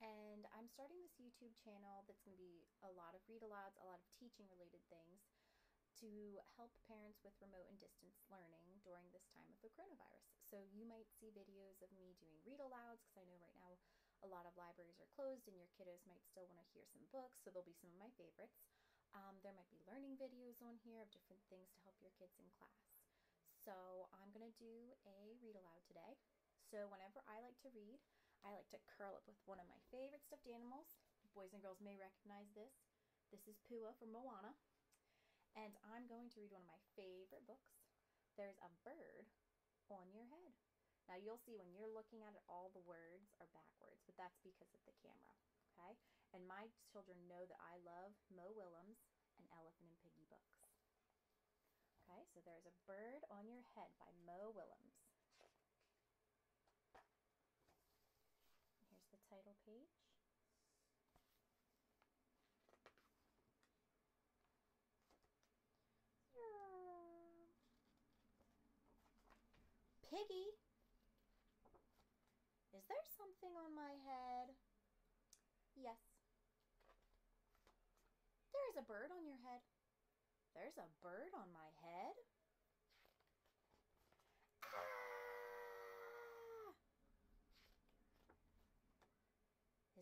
and I'm starting this YouTube channel that's going to be a lot of read alouds, a lot of teaching related things to help parents with remote and distance learning during this time of the coronavirus. So you might see videos of me doing read alouds because I know right now a lot of libraries are closed and your kiddos might still want to hear some books, so there'll be some of my favorites. Um, there might be learning videos on here of different things to help your kids in class. So I'm going to do a read aloud today. So whenever I like to read, I like to curl up with one of my favorite stuffed animals. Boys and girls may recognize this. This is Pua from Moana. And I'm going to read one of my favorite books. There's a bird on your head. Now you'll see when you're looking at it, all the words are backwards, but that's because of the camera, okay? And my children know that I love Mo Willems and Elephant and Piggie books. Okay, so there's a bird on your head by Mo Willems. Here's the title page. Piggie, is there something on my head? Yes. There is a bird on your head. There's a bird on my head.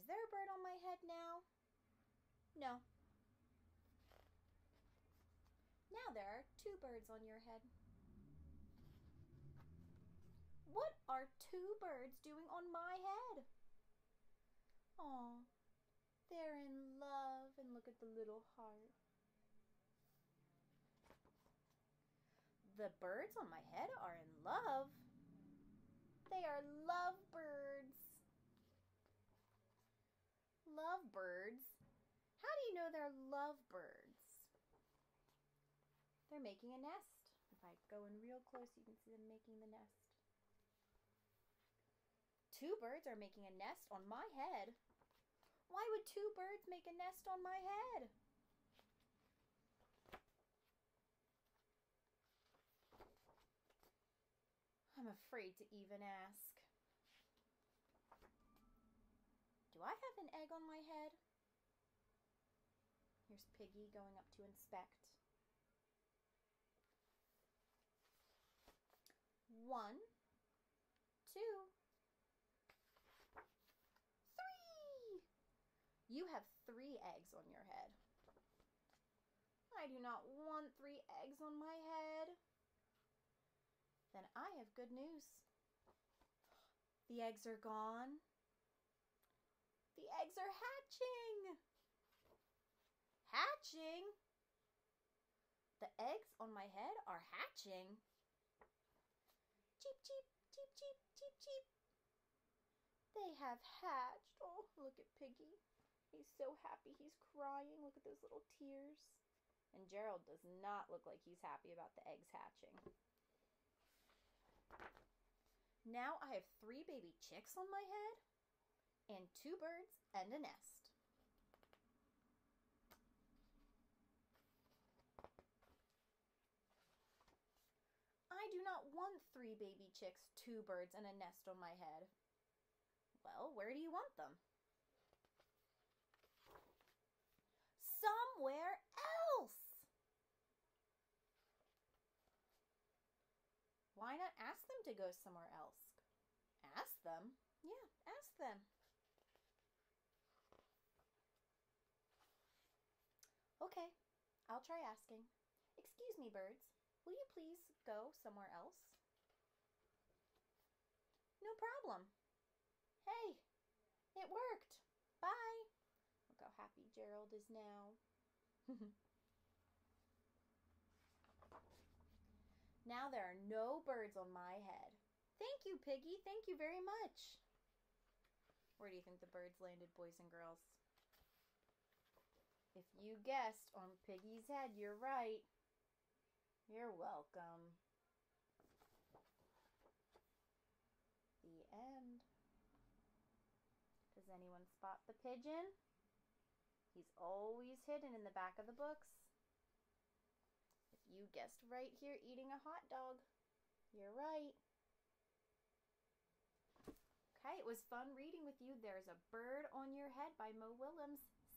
There a bird on my head now? No. Now there are two birds on your head. What are two birds doing on my head? Aw, they're in love, and look at the little heart. The birds on my head are in love. They are love birds. Love birds? How do you know they're love birds? They're making a nest. If I go in real close, you can see them making the nest. Two birds are making a nest on my head. Why would two birds make a nest on my head? I'm afraid to even ask. Do I an egg on my head? Here's Piggie going up to inspect. One, two, You have three eggs on your head. I do not want three eggs on my head. Then I have good news. The eggs are gone. The eggs are hatching. Hatching? The eggs on my head are hatching. Cheep, cheep, cheep, cheep, cheep, cheep. They have hatched. Oh, look at Piggie. He's so happy. He's crying. Look at those little tears. And Gerald does not look like he's happy about the eggs hatching. Now I have three baby chicks on my head and two birds and a nest. I do not want three baby chicks, two birds, and a nest on my head. Well, where do you want them? somewhere else. Why not ask them to go somewhere else? Ask them? Yeah, ask them. Okay, I'll try asking. Excuse me, birds. Will you please go somewhere else? No problem. Hey, it worked. Bye. Look how happy Gerald is now. now there are no birds on my head. Thank you, Piggie. Thank you very much. Where do you think the birds landed, boys and girls? If you guessed on Piggie's head, you're right. You're welcome. The end. Does anyone spot the pigeon? He's always hidden in the back of the books. If you guessed right here eating a hot dog, you're right. Okay, it was fun reading with you. There's a Bird on Your Head by Mo Willems.